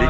你